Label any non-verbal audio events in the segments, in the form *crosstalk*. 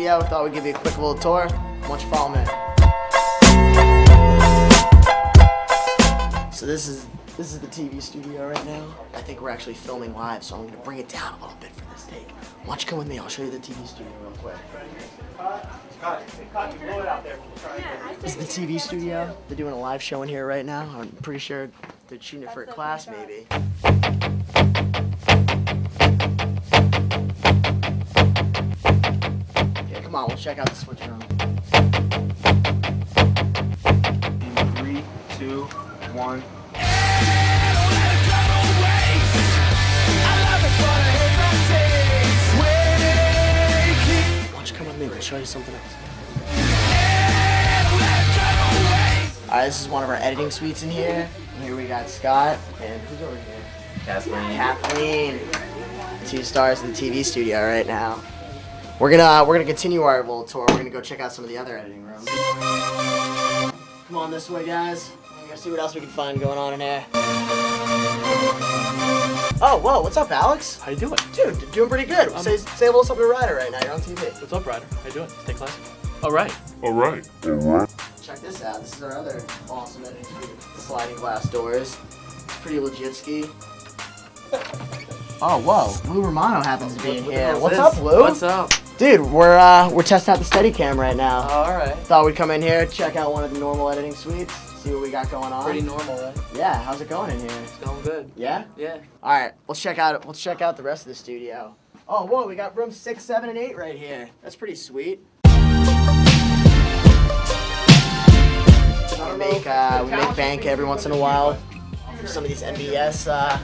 studio. Thought we'd give you a quick little tour. Why don't you follow me? So this is this is the TV studio right now. I think we're actually filming live, so I'm gonna bring it down a little bit for this take. Why don't you come with me? I'll show you the TV studio real quick. This is the TV studio. They're doing a live show in here right now. I'm pretty sure they're shooting it for a class, maybe. Check out the switch room. In three, two, one. Why don't you come with me? We'll show you something else. Alright, this is one of our editing suites in here. And here we got Scott and who's over here? Kathleen. Kathleen. Two stars in the TV studio right now. We're gonna uh, we're gonna continue our little tour. We're gonna go check out some of the other editing rooms. Come on this way, guys. We're gonna see what else we can find going on in here. Oh, whoa! What's up, Alex? How you doing? Dude, doing pretty good. say, say a little something to Rider right now. You're on TV. What's up, Rider? How you doing? Stay classy. All right. All right. Check this out. This is our other awesome editing suite. Sliding glass doors. It's pretty legit ski. *laughs* Oh, whoa. Lou Romano happens to be in here. What's up, Lou? What's up? Dude, we're uh, we're testing out the Steadicam right now. All right. Thought we'd come in here, check out one of the normal editing suites, see what we got going on. Pretty normal, right? Yeah, how's it going in here? It's going good. Yeah. Yeah. All right, let's check out let's check out the rest of the studio. Oh, whoa, we got rooms six, seven, and eight right here. That's pretty sweet. We make uh, we make bank every once in a while for some of these NBS uh,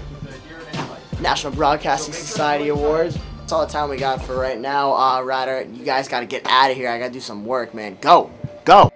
National Broadcasting Society awards. That's all the time we got for right now. Uh, Rider, you guys got to get out of here. I got to do some work, man. Go, go.